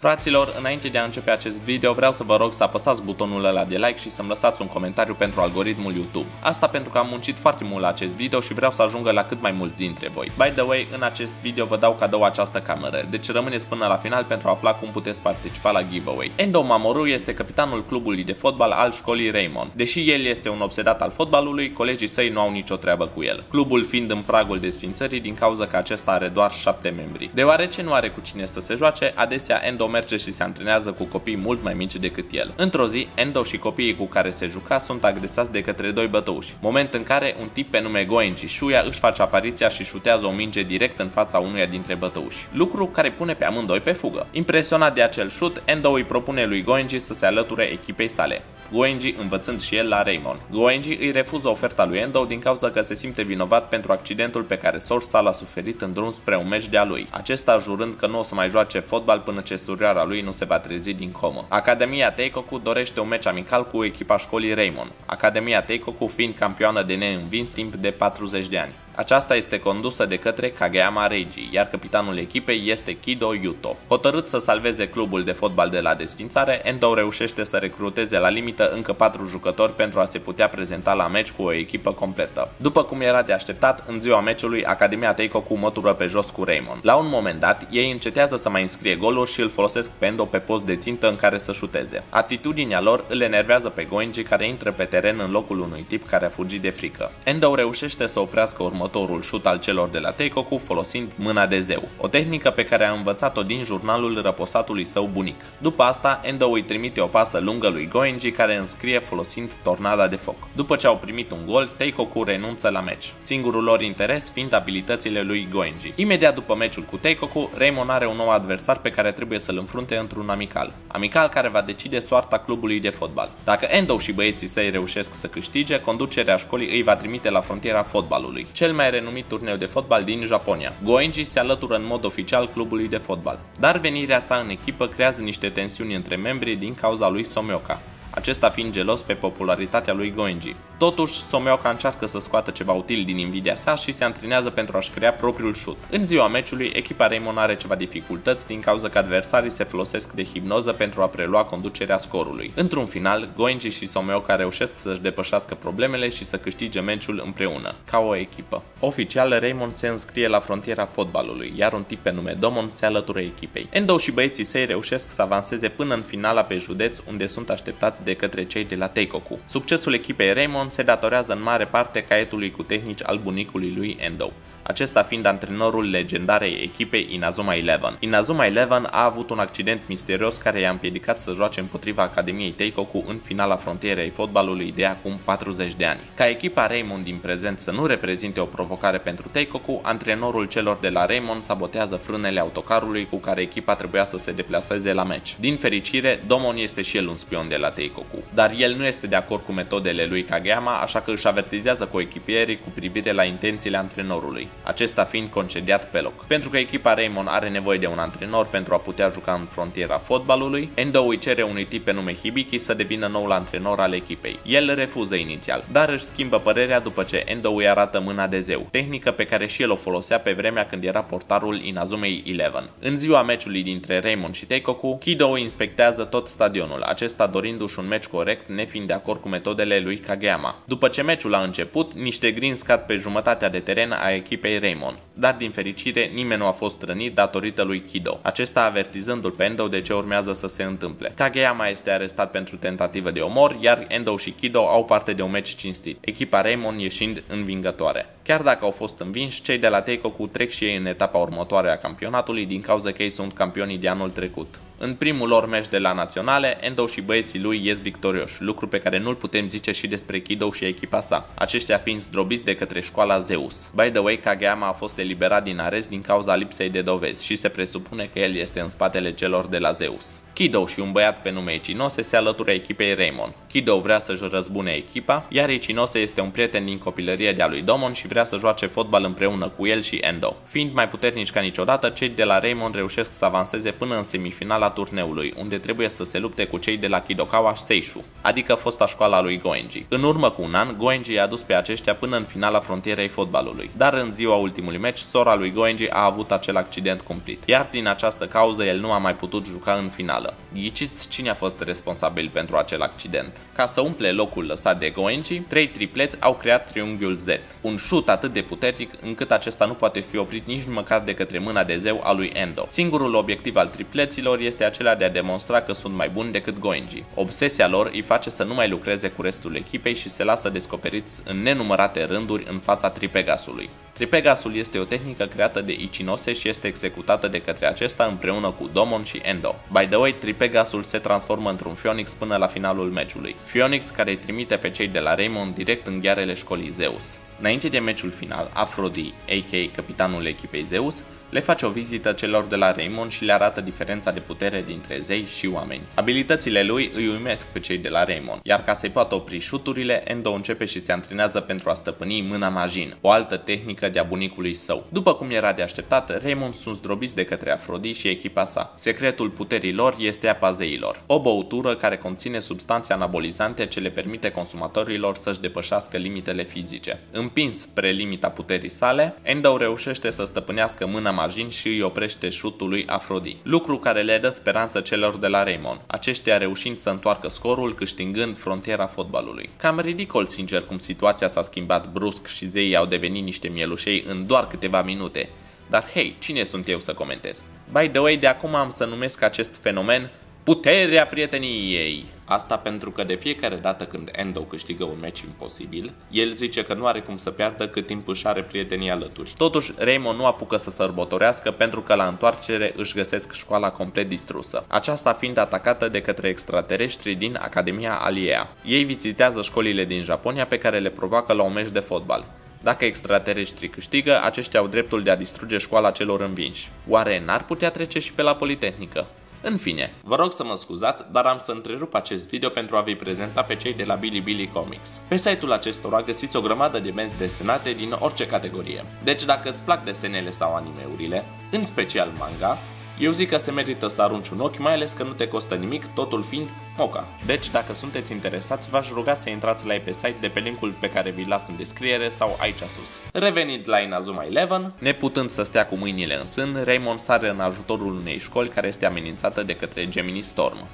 Fraților, înainte de a începe acest video, vreau să vă rog să apăsați butonul ăla de like și să-mi lăsați un comentariu pentru algoritmul YouTube. Asta pentru că am muncit foarte mult la acest video și vreau să ajungă la cât mai mulți dintre voi. By the way, în acest video vă dau cadou această cameră, deci rămâneți până la final pentru a afla cum puteți participa la giveaway. Endo Mamoru este capitanul clubului de fotbal al școlii Raymond. Deși el este un obsedat al fotbalului, colegii săi nu au nicio treabă cu el. Clubul fiind în pragul desfințării din cauza că acesta are doar 7 membri. Deoarece nu are cu cine să se joace, adesea Endo merge și se antrenează cu copii mult mai mici decât el. Într-o zi, Endo și copiii cu care se juca sunt agresați de către doi bătăuși, moment în care un tip pe nume Goenji Shuya își face apariția și șutează o minge direct în fața unuia dintre bătăuși, lucru care pune pe amândoi pe fugă. Impresionat de acel șut, Endo îi propune lui Goenji să se alăture echipei sale. Goenji învățând și el la Raymond. Goenji îi refuză oferta lui Endo din cauza că se simte vinovat pentru accidentul pe care Sorsal l-a suferit în drum spre un meci de-a lui, acesta jurând că nu o să mai joace fotbal până ce surioara lui nu se va trezi din comă. Academia Teikoku dorește un meci amical cu echipa școlii Raymond, Academia Teikoku fiind campioană de neînvins timp de 40 de ani. Aceasta este condusă de către Kageyama Reiji, iar capitanul echipei este Kido Yuto. Hotărât să salveze clubul de fotbal de la desfințare, Endo reușește să recruteze la limită încă 4 jucători pentru a se putea prezenta la meci cu o echipă completă. După cum era de așteptat, în ziua meciului, Academia Teikoku mătură pe jos cu Raymond. La un moment dat, ei încetează să mai înscrie goluri și îl folosesc pe Endo pe post de țintă în care să șuteze. Atitudinea lor îl enervează pe Goenji care intră pe teren în locul unui tip care a fugit de frică. Endo reușește să oprească următorul următorul șut al celor de la Teikoku folosind mâna de zeu, o tehnică pe care a învățat-o din jurnalul răposatului său bunic. După asta, Endo îi trimite o pasă lungă lui Goenji care înscrie folosind tornada de foc. După ce au primit un gol, Teikoku renunță la meci, singurul lor interes fiind abilitățile lui Goenji. Imediat după meciul cu Teikoku, Raymond are un nou adversar pe care trebuie să-l înfrunte într-un amical. Amical care va decide soarta clubului de fotbal. Dacă Endo și băieții săi reușesc să câștige, conducerea școlii îi va trimite la frontiera fotbalului. Cel mai renumit turneu de fotbal din Japonia. Goenji se alătură în mod oficial clubului de fotbal, dar venirea sa în echipă creează niște tensiuni între membrii din cauza lui Somioka acesta fiind gelos pe popularitatea lui Goenji. Totuși, Somioka încearcă să scoată ceva util din invidia sa și se antrenează pentru a-și crea propriul șut. În ziua meciului, echipa Raymond are ceva dificultăți din cauza că adversarii se folosesc de hipnoză pentru a prelua conducerea scorului. Într-un final, Goenji și Somioka reușesc să-și depășească problemele și să câștige meciul împreună, ca o echipă. Oficial, Raymond se înscrie la frontiera fotbalului, iar un tip pe nume Domon se alătură echipei. Endo și băieții săi reușesc să avanseze până în finala pe județ, unde sunt așteptați de către cei de la Teikoku. Succesul echipei Raymond se datorează în mare parte caietului cu tehnici al bunicului lui Endo acesta fiind antrenorul legendarei echipei Inazuma Eleven. Inazuma Eleven a avut un accident misterios care i-a împiedicat să joace împotriva Academiei Teikoku în finala frontierei fotbalului de acum 40 de ani. Ca echipa Raymond din prezent să nu reprezinte o provocare pentru Teikoku, antrenorul celor de la Raymond sabotează frânele autocarului cu care echipa trebuia să se deplaseze la meci. Din fericire, Domon este și el un spion de la Teikoku, dar el nu este de acord cu metodele lui Kageyama, așa că își avertizează cu echipierii cu privire la intențiile antrenorului acesta fiind concediat pe loc. Pentru că echipa Raymond are nevoie de un antrenor pentru a putea juca în frontiera fotbalului, Endo îi cere unui tip pe nume Hibiki să devină noul antrenor al echipei. El refuză inițial, dar își schimbă părerea după ce Endo îi arată mâna de zeu, tehnică pe care și el o folosea pe vremea când era portarul Inazumei Eleven. În ziua meciului dintre Raymond și Teikoku, Kido inspectează tot stadionul, acesta dorindu-și un meci corect, nefiind de acord cu metodele lui Kageyama. După ce meciul a început, niște grini scad pe jumătatea de teren a echipei echipei Raymond, dar din fericire nimeni nu a fost rănit datorită lui Kido, acesta avertizându-l pe Endo de ce urmează să se întâmple. Kageyama este arestat pentru tentativă de omor, iar Endo și Kido au parte de un meci cinstit, echipa Raymond ieșind învingătoare. Chiar dacă au fost învinși, cei de la Teikoku trec și ei în etapa următoare a campionatului din cauza că ei sunt campionii de anul trecut. În primul lor meci de la naționale, Endo și băieții lui ies victorioși, lucru pe care nu-l putem zice și despre Kido și echipa sa, aceștia fiind zdrobiți de către școala Zeus. By the way, Kageyama a fost eliberat din arest din cauza lipsei de dovezi și se presupune că el este în spatele celor de la Zeus. Kido și un băiat pe nume Echinose se alătură echipei Raymond. Kido vrea să-și răzbune echipa, iar Echinose este un prieten din copilărie de-a lui Domon și vrea să joace fotbal împreună cu el și Endo. Fiind mai puternici ca niciodată, cei de la Raymond reușesc să avanseze până în semifinala turneului, unde trebuie să se lupte cu cei de la Kidokawa Seishu, adică fosta școala lui Goenji. În urmă cu un an, Goenji i-a dus pe aceștia până în finala frontierei fotbalului, dar în ziua ultimului meci, sora lui Goenji a avut acel accident cumplit, iar din această cauză el nu a mai putut juca în finală. Ghiciți cine a fost responsabil pentru acel accident? Ca să umple locul lăsat de Goenji, trei tripleți au creat triunghiul Z, un șut atât de puternic încât acesta nu poate fi oprit nici măcar de către mâna de zeu a lui Endo. Singurul obiectiv al tripleților este acela de a demonstra că sunt mai buni decât Goenji. Obsesia lor îi face să nu mai lucreze cu restul echipei și se lasă descoperiți în nenumărate rânduri în fața Tripegasului. Tripegasul este o tehnică creată de Ichinose și este executată de către acesta împreună cu Domon și Endo. By the way, Tripegasul se transformă într-un Phoenix până la finalul meciului. Phoenix care îi trimite pe cei de la Raymond direct în ghearele școlii Zeus. Înainte de meciul final, Aphrodite, a.k.a. capitanul echipei Zeus, le face o vizită celor de la Raymond și le arată diferența de putere dintre zei și oameni. Abilitățile lui îi uimesc pe cei de la Raymond, iar ca să-i poată opri șuturile, Endo începe și se antrenează pentru a stăpâni mâna Majin, o altă tehnică de-a bunicului său. După cum era de așteptat, Raymond sunt zdrobiți de către Afrodit și echipa sa. Secretul puterii lor este apa zeilor, o băutură care conține substanțe anabolizante ce le permite consumatorilor să-și depășească limitele fizice. Împins spre limita puterii sale, Endo reușește să stăpânească mâna Majin și îi oprește șutul lui Afrodi, lucru care le dă speranță celor de la Raymond, aceștia reușind să întoarcă scorul câștigând frontiera fotbalului. Cam ridicol sincer cum situația s-a schimbat brusc și zeii au devenit niște mielușei în doar câteva minute. Dar hei, cine sunt eu să comentez? By the way, de acum am să numesc acest fenomen Puterea prieteniei. Asta pentru că de fiecare dată când Endo câștigă un meci imposibil, el zice că nu are cum să piardă cât timp își are prietenii alături. Totuși, Raymond nu apucă să sărbătorească pentru că la întoarcere își găsesc școala complet distrusă, aceasta fiind atacată de către extraterestri din Academia Aliea. Ei vizitează școlile din Japonia pe care le provoacă la un meci de fotbal. Dacă extraterestrii câștigă, aceștia au dreptul de a distruge școala celor învinși. Oare n-ar putea trece și pe la Politehnică? În fine, vă rog să mă scuzați, dar am să întrerup acest video pentru a vi prezenta pe cei de la Bilibili Comics. Pe site-ul acestora găsiți o grămadă de benzi desenate din orice categorie. Deci dacă îți plac desenele sau animeurile, în special manga, eu zic că se merită să arunci un ochi, mai ales că nu te costă nimic, totul fiind moca. Deci, dacă sunteți interesați, v-aș ruga să intrați la ei pe site de pe linkul pe care vi-l las în descriere sau aici sus. Revenind la Inazuma Eleven, neputând să stea cu mâinile în sân, Raymond sare în ajutorul unei școli care este amenințată de către Gemini Storm,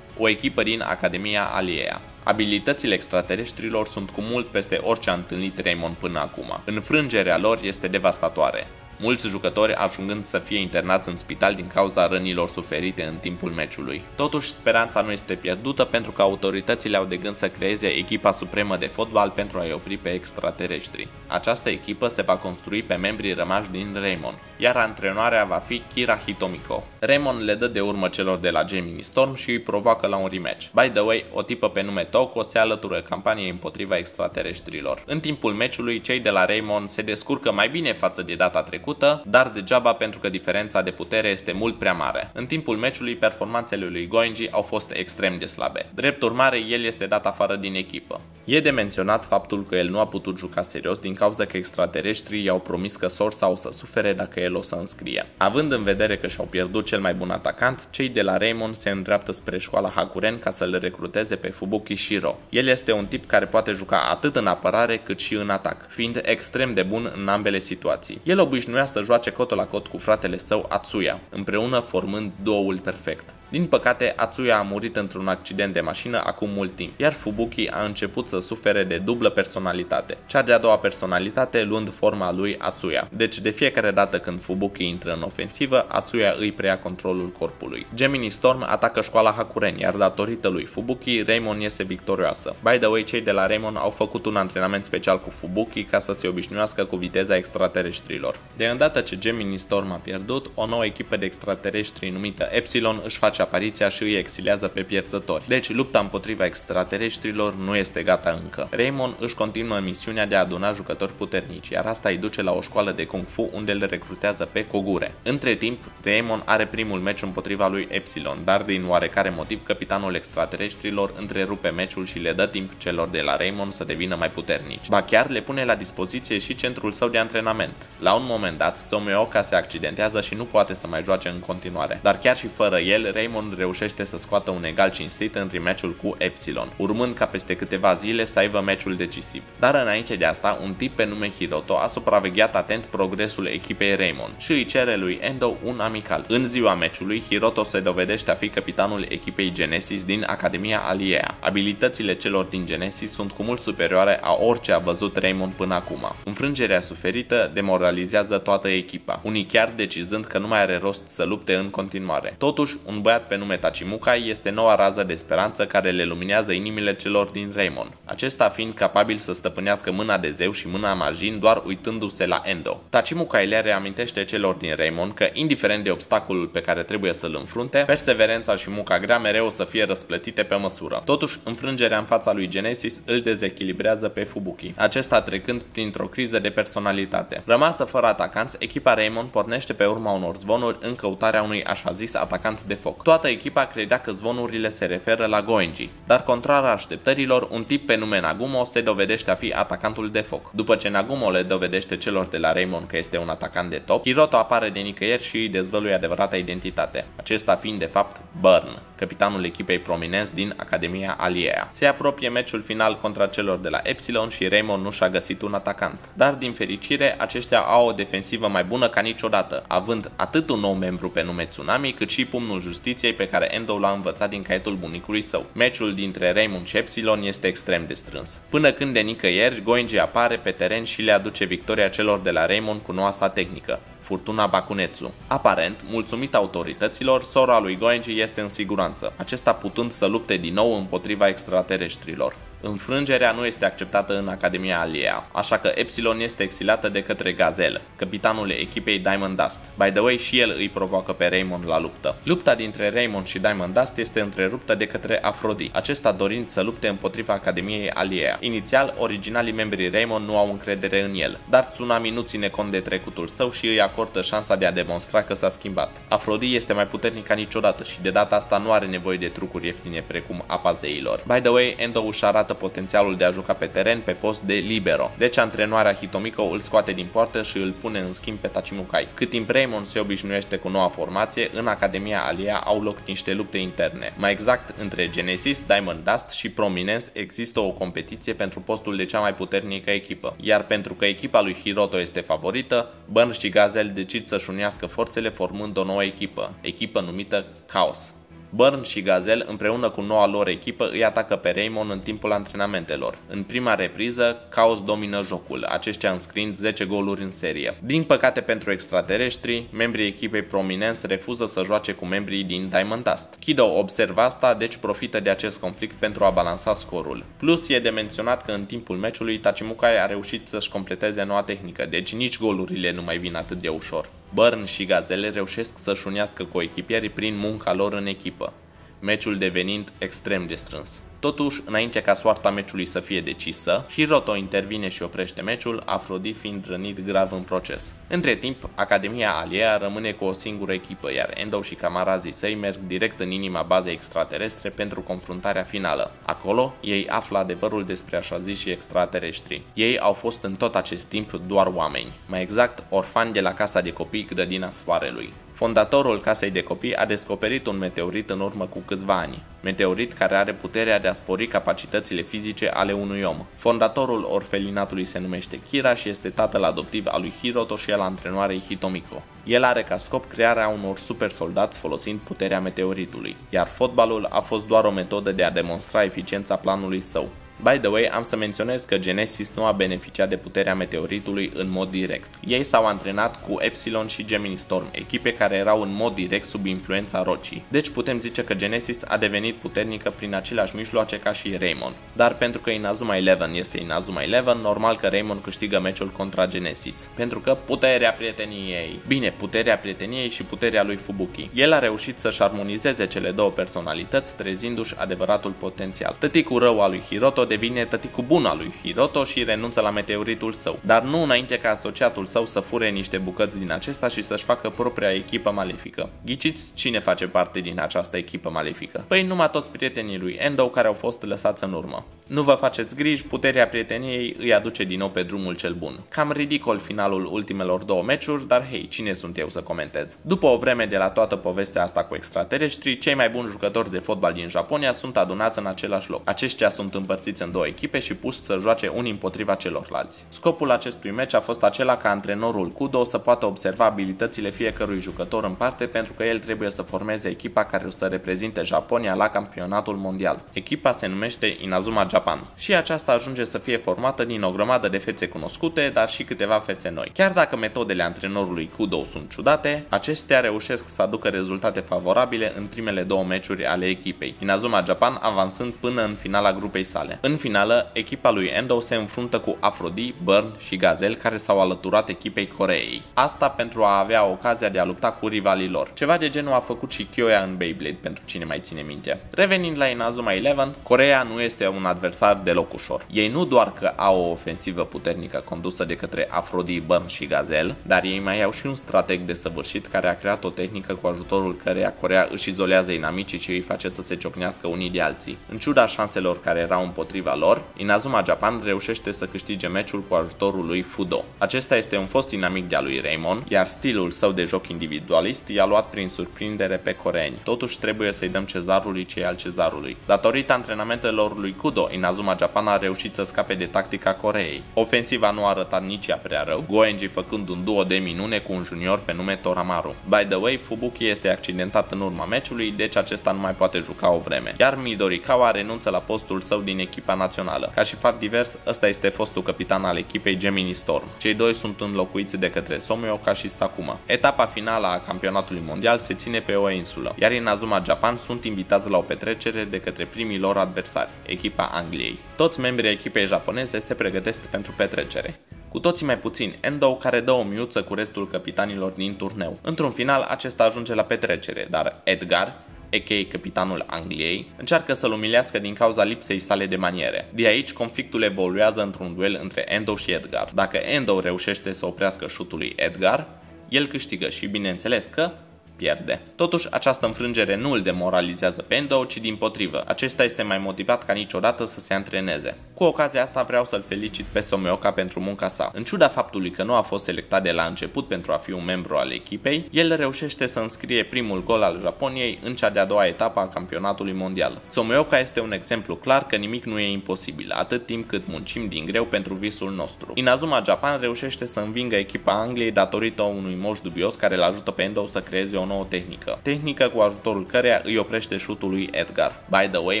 o echipă din Academia Aliea. Abilitățile extraterestrilor sunt cu mult peste orice a întâlnit Raymond până acum. Înfrângerea lor este devastatoare mulți jucători ajungând să fie internați în spital din cauza rănilor suferite în timpul meciului. Totuși, speranța nu este pierdută pentru că autoritățile au de gând să creeze echipa supremă de fotbal pentru a-i opri pe extraterestri. Această echipă se va construi pe membrii rămași din Raymond, iar antrenoarea va fi Kira Hitomiko. Raymond le dă de urmă celor de la Gemini Storm și îi provoacă la un rematch. By the way, o tipă pe nume Toko se alătură campaniei împotriva extraterestrilor. În timpul meciului, cei de la Raymond se descurcă mai bine față de data trecută trecută, dar degeaba pentru că diferența de putere este mult prea mare. În timpul meciului, performanțele lui Goenji au fost extrem de slabe. Drept urmare, el este dat afară din echipă. E de menționat faptul că el nu a putut juca serios din cauza că extraterestrii i-au promis că sorsa o să sufere dacă el o să înscrie. Având în vedere că și-au pierdut cel mai bun atacant, cei de la Raymond se îndreaptă spre școala Hakuren ca să-l recruteze pe Fubuki Shiro. El este un tip care poate juca atât în apărare cât și în atac, fiind extrem de bun în ambele situații. El obișnuia să joace cot la cot cu fratele său Atsuya, împreună formând duoul perfect. Din păcate, Atsuya a murit într-un accident de mașină acum mult timp, iar Fubuki a început să sufere de dublă personalitate, cea de-a doua personalitate luând forma lui Atsuya. Deci de fiecare dată când Fubuki intră în ofensivă, Atsuya îi preia controlul corpului. Gemini Storm atacă școala Hakuren, iar datorită lui Fubuki, Raymond iese victorioasă. By the way, cei de la Raymond au făcut un antrenament special cu Fubuki ca să se obișnuiască cu viteza extraterestrilor. De îndată ce Gemini Storm a pierdut, o nouă echipă de extraterestri numită Epsilon își face apariția și îi exilează pe pierzători. Deci lupta împotriva extraterestrilor nu este gata încă. Raymond își continuă misiunea de a aduna jucători puternici, iar asta îi duce la o școală de Kung Fu unde îl recrutează pe Kogure. Între timp, Raymond are primul meci împotriva lui Epsilon, dar din oarecare motiv capitanul extraterestrilor întrerupe meciul și le dă timp celor de la Raymond să devină mai puternici. Ba chiar le pune la dispoziție și centrul său de antrenament. La un moment dat, Somioka se accidentează și nu poate să mai joace în continuare. Dar chiar și fără el, Raymond reușește să scoată un egal cinstit în meciul cu Epsilon, urmând ca peste câteva zile să aibă meciul decisiv. Dar înainte de asta, un tip pe nume Hiroto a supravegheat atent progresul echipei Raymond și îi cere lui Endo un amical. În ziua meciului, Hiroto se dovedește a fi capitanul echipei Genesis din Academia Aliea. Abilitățile celor din Genesis sunt cu mult superioare a orice a văzut Raymond până acum. Înfrângerea suferită demoralizează toată echipa, unii chiar decizând că nu mai are rost să lupte în continuare. Totuși, un băiat pe nume Tachimuka este noua rază de speranță care le luminează inimile celor din Raymond, acesta fiind capabil să stăpânească mâna de zeu și mâna Majin doar uitându-se la Endo. Tachimuka le reamintește celor din Raymond că, indiferent de obstacolul pe care trebuie să-l înfrunte, perseverența și munca grea mereu o să fie răsplătite pe măsură. Totuși, înfrângerea în fața lui Genesis îl dezechilibrează pe Fubuki, acesta trecând printr-o criză de personalitate. Rămasă fără atacanți, echipa Raymond pornește pe urma unor zvonuri în căutarea unui așa zis atacant de foc. Toată echipa credea că zvonurile se referă la Goenji, dar contrar așteptărilor, un tip pe nume Nagumo se dovedește a fi atacantul de foc. După ce Nagumo le dovedește celor de la Raymond că este un atacant de top, Hiroto apare de nicăieri și îi dezvăluie adevărata identitate, acesta fiind de fapt Burn, capitanul echipei prominenți din Academia Aliea. Se apropie meciul final contra celor de la Epsilon și Raymond nu și-a găsit un atacant. Dar din fericire, aceștia au o defensivă mai bună ca niciodată, având atât un nou membru pe nume Tsunami, cât și pumnul justiției pe care Endo l-a învățat din caietul bunicului său. Meciul dintre Raymond și Epsilon este extrem de strâns. Până când de nicăieri, Goenji apare pe teren și le aduce victoria celor de la Raymond cu noua sa tehnică, Furtuna Bakunetsu. Aparent, mulțumit autorităților, sora lui Goenji este în siguranță, acesta putând să lupte din nou împotriva extraterestrilor. Înfrângerea nu este acceptată în Academia Alia, așa că Epsilon este exilată de către Gazel, capitanul echipei Diamond Dust. By the way, și el îi provoacă pe Raymond la luptă. Lupta dintre Raymond și Diamond Dust este întreruptă de către Afrodi, acesta dorind să lupte împotriva Academiei Alia. Inițial, originalii membrii Raymond nu au încredere în el, dar Tsunami nu ține cont de trecutul său și îi acordă șansa de a demonstra că s-a schimbat. Afrodi este mai puternic ca niciodată și de data asta nu are nevoie de trucuri ieftine precum apa zeilor. By the way, Endo își arată potențialul de a juca pe teren pe post de libero. Deci antrenoarea Hitomiko îl scoate din poartă și îl pune în schimb pe Tachimukai. Cât timp Raymond se obișnuiește cu noua formație, în Academia Alia au loc niște lupte interne. Mai exact, între Genesis, Diamond Dust și Prominence există o competiție pentru postul de cea mai puternică echipă. Iar pentru că echipa lui Hiroto este favorită, Burn și Gazel decid să-și unească forțele formând o nouă echipă, echipă numită Chaos. Burn și Gazel, împreună cu noua lor echipă, îi atacă pe Raymond în timpul antrenamentelor. În prima repriză, Chaos domină jocul, aceștia înscriind 10 goluri în serie. Din păcate pentru extraterestri, membrii echipei Prominence refuză să joace cu membrii din Diamond Dust. Kido observă asta, deci profită de acest conflict pentru a balansa scorul. Plus, e de menționat că în timpul meciului Tachimukai a reușit să-și completeze noua tehnică, deci nici golurile nu mai vin atât de ușor. Burn și Gazele reușesc să-și unească coechipierii prin munca lor în echipă, meciul devenind extrem de strâns. Totuși, înainte ca soarta meciului să fie decisă, Hiroto intervine și oprește meciul, Afrodi fiind rănit grav în proces. Între timp, Academia Alia rămâne cu o singură echipă, iar Endo și camarazii săi merg direct în inima bazei extraterestre pentru confruntarea finală. Acolo, ei află adevărul despre așa zis și extraterestri. Ei au fost în tot acest timp doar oameni, mai exact orfani de la casa de copii Grădina Soarelui. Fondatorul casei de copii a descoperit un meteorit în urmă cu câțiva ani, meteorit care are puterea de a spori capacitățile fizice ale unui om. Fondatorul orfelinatului se numește Kira și este tatăl adoptiv al lui Hiroto și al antrenoarei Hitomiko. El are ca scop crearea unor super soldați folosind puterea meteoritului, iar fotbalul a fost doar o metodă de a demonstra eficiența planului său. By the way, am să menționez că Genesis nu a beneficiat de puterea meteoritului în mod direct. Ei s-au antrenat cu Epsilon și Gemini Storm, echipe care erau în mod direct sub influența rocii. Deci putem zice că Genesis a devenit puternică prin aceleași mijloace ca și Raymond. Dar pentru că Inazuma 11 este Inazuma 11, normal că Raymond câștigă meciul contra Genesis. Pentru că puterea prieteniei. Bine, puterea prieteniei și puterea lui Fubuki. El a reușit să-și armonizeze cele două personalități, trezindu-și adevăratul potențial. Tăticul rău al lui Hiroto devine tăticul bun al lui Hiroto și renunță la meteoritul său, dar nu înainte ca asociatul său să fure niște bucăți din acesta și să-și facă propria echipă malefică. Ghiciți cine face parte din această echipă malefică? Păi numai toți prietenii lui Endo care au fost lăsați în urmă. Nu vă faceți griji, puterea prieteniei îi aduce din nou pe drumul cel bun. Cam ridicol finalul ultimelor două meciuri, dar hei, cine sunt eu să comentez? După o vreme de la toată povestea asta cu extraterestri, cei mai buni jucători de fotbal din Japonia sunt adunați în același loc. Aceștia sunt împărțiți în două echipe și puși să joace unii împotriva celorlalți. Scopul acestui meci a fost acela ca antrenorul Kudo să poată observa abilitățile fiecărui jucător în parte pentru că el trebuie să formeze echipa care o să reprezinte Japonia la campionatul mondial. Echipa se numește Inazuma Japan și aceasta ajunge să fie formată din o grămadă de fețe cunoscute, dar și câteva fețe noi. Chiar dacă metodele antrenorului Kudo sunt ciudate, acestea reușesc să aducă rezultate favorabile în primele două meciuri ale echipei, Inazuma Japan avansând până în finala grupei sale. În finală, echipa lui Endo se înfruntă cu Afrodi, Burn și Gazel care s-au alăturat echipei Coreei. Asta pentru a avea ocazia de a lupta cu rivalii lor. Ceva de genul a făcut și Kyoya în Beyblade, pentru cine mai ține minte. Revenind la Inazuma 11, Coreea nu este un adversar deloc ușor. Ei nu doar că au o ofensivă puternică condusă de către Afrodi, Burn și Gazel, dar ei mai au și un strateg de săvârșit care a creat o tehnică cu ajutorul căreia Corea își izolează inamicii și îi face să se ciocnească unii de alții. În ciuda șanselor care erau împotriva lor, Inazuma Japan reușește să câștige meciul cu ajutorul lui Fudo. Acesta este un fost inamic de-a lui Raymond, iar stilul său de joc individualist i-a luat prin surprindere pe coreeni. Totuși trebuie să-i dăm cezarului cei al cezarului. Datorită antrenamentelor lui Kudo, Inazuma Japan a reușit să scape de tactica Coreei. Ofensiva nu a arătat nici ea prea rău, Goenji făcând un duo de minune cu un junior pe nume Toramaru. By the way, Fubuki este accidentat în urma meciului, deci acesta nu mai poate juca o vreme. Iar Midorikawa renunță la postul său din echipa națională. Ca și fapt divers, ăsta este fostul capitan al echipei Gemini Storm. Cei doi sunt înlocuiți de către Somioka și Sakuma. Etapa finală a campionatului mondial se ține pe o insulă, iar în Azuma Japan sunt invitați la o petrecere de către primii lor adversari, echipa Angliei. Toți membrii echipei japoneze se pregătesc pentru petrecere cu toții mai puțin, Endo care dă o miuță cu restul capitanilor din turneu. Într-un final, acesta ajunge la petrecere, dar Edgar, a.k.a. capitanul Angliei, încearcă să-l umilească din cauza lipsei sale de maniere. De aici, conflictul evoluează într-un duel între Endo și Edgar. Dacă Endo reușește să oprească șutul lui Edgar, el câștigă și bineînțeles că pierde. Totuși, această înfrângere nu îl demoralizează pe Endo, ci din potrivă. Acesta este mai motivat ca niciodată să se antreneze. Cu ocazia asta vreau să-l felicit pe Someoka pentru munca sa. În ciuda faptului că nu a fost selectat de la început pentru a fi un membru al echipei, el reușește să înscrie primul gol al Japoniei în cea de-a doua etapă a campionatului mondial. Someoka este un exemplu clar că nimic nu e imposibil, atât timp cât muncim din greu pentru visul nostru. Inazuma Japan reușește să învingă echipa Angliei datorită unui moș dubios care îl ajută pe Endo să creeze o nouă tehnică. Tehnică cu ajutorul căreia îi oprește șutul lui Edgar. By the way,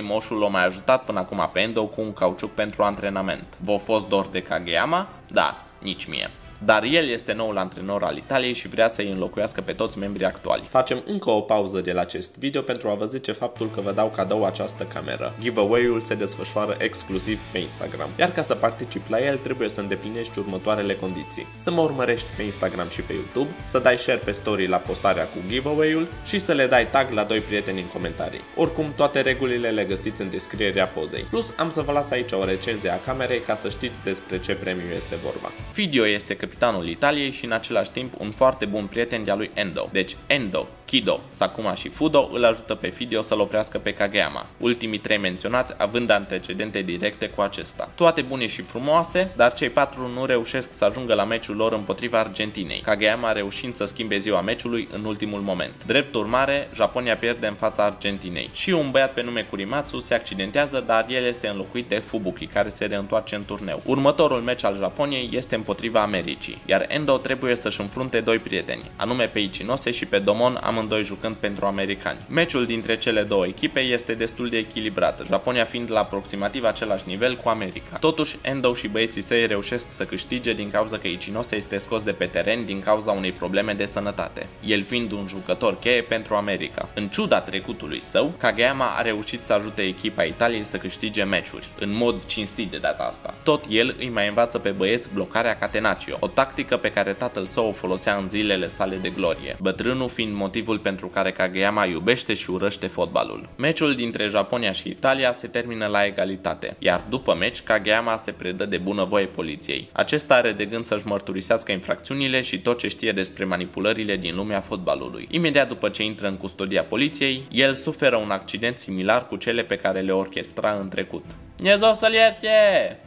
moșul l-a mai ajutat până acum pe Endo cu un cauciuc pentru antrenament. V-a fost dor de Kageyama? Da, nici mie dar el este noul antrenor al Italiei și vrea să îi înlocuiască pe toți membrii actuali. Facem încă o pauză de la acest video pentru a vă zice faptul că vă dau cadou această cameră. Giveaway-ul se desfășoară exclusiv pe Instagram, iar ca să participi la el trebuie să îndeplinești următoarele condiții. Să mă urmărești pe Instagram și pe YouTube, să dai share pe story la postarea cu giveaway-ul și să le dai tag la doi prieteni în comentarii. Oricum, toate regulile le găsiți în descrierea pozei. Plus, am să vă las aici o recenzie a camerei ca să știți despre ce premiu este vorba. Video este capitanul Italiei și în același timp un foarte bun prieten de-a lui Endo. Deci Endo, Kido, Sakuma și Fudo îl ajută pe Fidio să-l oprească pe Kageyama, ultimii trei menționați având antecedente directe cu acesta. Toate bune și frumoase, dar cei patru nu reușesc să ajungă la meciul lor împotriva Argentinei, Kageyama reușind să schimbe ziua meciului în ultimul moment. Drept urmare, Japonia pierde în fața Argentinei și un băiat pe nume Kurimatsu se accidentează, dar el este înlocuit de Fubuki, care se reîntoarce în turneu. Următorul meci al Japoniei este împotriva Americii, iar Endo trebuie să-și înfrunte doi prieteni, anume pe Ichinose și pe Domon Am amândoi jucând pentru americani. Meciul dintre cele două echipe este destul de echilibrat, Japonia fiind la aproximativ același nivel cu America. Totuși, Endo și băieții săi reușesc să câștige din cauza că Ichinose este scos de pe teren din cauza unei probleme de sănătate, el fiind un jucător cheie pentru America. În ciuda trecutului său, Kageyama a reușit să ajute echipa Italiei să câștige meciuri, în mod cinstit de data asta. Tot el îi mai învață pe băieți blocarea catenaccio, o tactică pe care tatăl său o folosea în zilele sale de glorie, bătrânul fiind motivul pentru care Kageyama iubește și urăște fotbalul. Meciul dintre Japonia și Italia se termină la egalitate, iar după meci Kageyama se predă de bunăvoie poliției. Acesta are de gând să-și mărturisească infracțiunile și tot ce știe despre manipulările din lumea fotbalului. Imediat după ce intră în custodia poliției, el suferă un accident similar cu cele pe care le orchestra în trecut. Dumnezeu să-l ierte!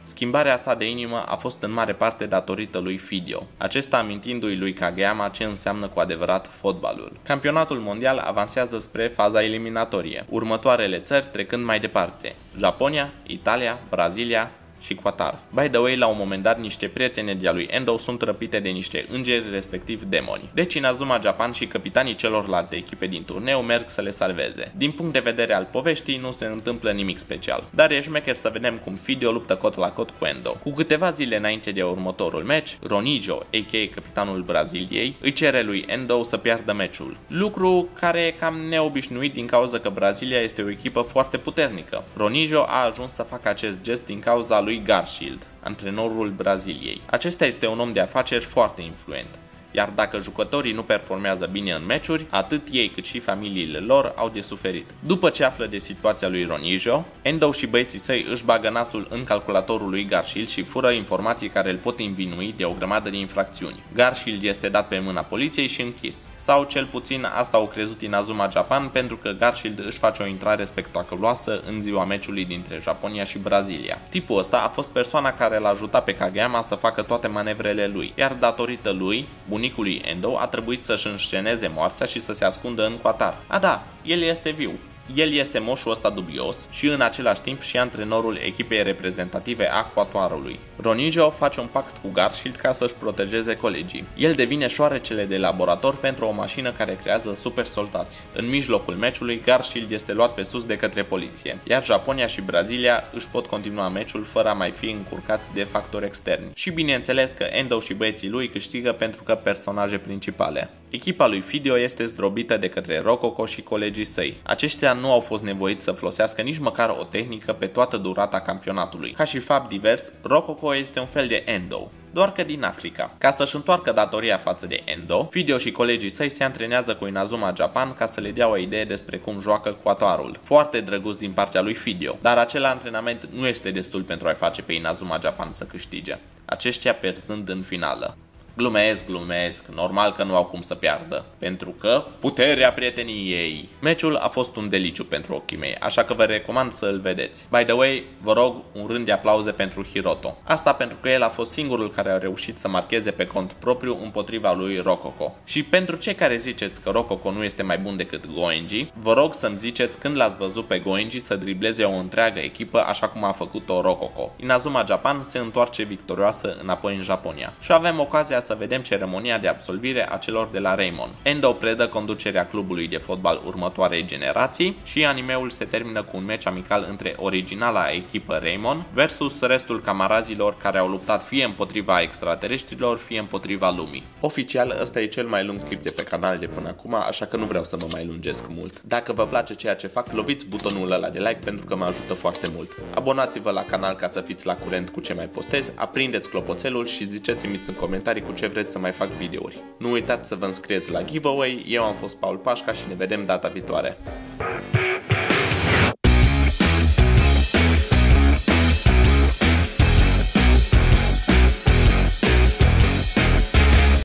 Schimbarea sa de inimă a fost în mare parte datorită lui Fidio, acesta amintindu-i lui Kageyama ce înseamnă cu adevărat fotbalul. Campionatul mondial avansează spre faza eliminatorie, următoarele țări trecând mai departe, Japonia, Italia, Brazilia, și Qatar. By the way, la un moment dat, niște prieteni de lui Endo sunt răpite de niște îngeri, respectiv demoni. Deci Inazuma Japan și capitanii celorlalte echipe din turneu merg să le salveze. Din punct de vedere al poveștii, nu se întâmplă nimic special, dar e șmecher să vedem cum Fidio luptă cot la cot cu Endo. Cu câteva zile înainte de următorul match, Ronijo, a.k.a. capitanul Braziliei, îi cere lui Endo să piardă meciul. Lucru care e cam neobișnuit din cauza că Brazilia este o echipă foarte puternică. Ronijo a ajuns să facă acest gest din cauza lui lui Garfield, antrenorul Braziliei. Acesta este un om de afaceri foarte influent iar dacă jucătorii nu performează bine în meciuri, atât ei cât și familiile lor au de suferit. După ce află de situația lui Ronijo, Endo și băieții săi își bagă nasul în calculatorul lui Garfield și fură informații care îl pot învinui de o grămadă de infracțiuni. Garfield este dat pe mâna poliției și închis sau cel puțin asta au crezut Inazuma Japan pentru că Garfield își face o intrare spectaculoasă în ziua meciului dintre Japonia și Brazilia. Tipul ăsta a fost persoana care l-a ajutat pe Kageyama să facă toate manevrele lui, iar datorită lui, bunicului Endo a trebuit să-și însceneze moartea și să se ascundă în Qatar. A da, el este viu, el este moșul ăsta dubios și în același timp și antrenorul echipei reprezentative a Quatoarului. Ronijo face un pact cu Garfield ca să-și protejeze colegii. El devine șoarecele de laborator pentru o mașină care creează super soldați. În mijlocul meciului, Garfield este luat pe sus de către poliție, iar Japonia și Brazilia își pot continua meciul fără a mai fi încurcați de factori externi. Și bineînțeles că Endo și băieții lui câștigă pentru că personaje principale. Echipa lui Fidio este zdrobită de către Rococo și colegii săi. Aceștia nu au fost nevoiți să folosească nici măcar o tehnică pe toată durata campionatului. Ca și fapt divers, Rococo este un fel de endo, doar că din Africa. Ca să-și întoarcă datoria față de Endo, Fidio și colegii săi se antrenează cu Inazuma Japan ca să le dea o idee despre cum joacă Quatoarul. Foarte drăguț din partea lui Fidio, dar acel antrenament nu este destul pentru a-i face pe Inazuma Japan să câștige, aceștia pierzând în finală. Glumesc, glumesc, normal că nu au cum să piardă, pentru că puterea prieteniei. Meciul a fost un deliciu pentru ochii mei, așa că vă recomand să îl vedeți. By the way, vă rog un rând de aplauze pentru Hiroto. Asta pentru că el a fost singurul care a reușit să marcheze pe cont propriu împotriva lui Rococo. Și pentru cei care ziceți că Rococo nu este mai bun decât Goenji, vă rog să-mi ziceți când l-ați văzut pe Goenji să dribleze o întreagă echipă așa cum a făcut-o Rococo. Inazuma Japan se întoarce victorioasă înapoi în Japonia. Și avem ocazia să vedem ceremonia de absolvire a celor de la Raymond. Endo predă conducerea clubului de fotbal următoarei generații și animeul se termină cu un meci amical între originala echipă Raymond versus restul camarazilor care au luptat fie împotriva extraterestrilor, fie împotriva lumii. Oficial, ăsta e cel mai lung clip de pe canal de până acum, așa că nu vreau să mă mai lungesc mult. Dacă vă place ceea ce fac, loviți butonul ăla de like pentru că mă ajută foarte mult. Abonați-vă la canal ca să fiți la curent cu ce mai postez, aprindeți clopoțelul și ziceți-mi în comentarii cu ce vreți să mai fac videouri. Nu uitați să vă înscrieți la giveaway, eu am fost Paul Pașca și ne vedem data viitoare.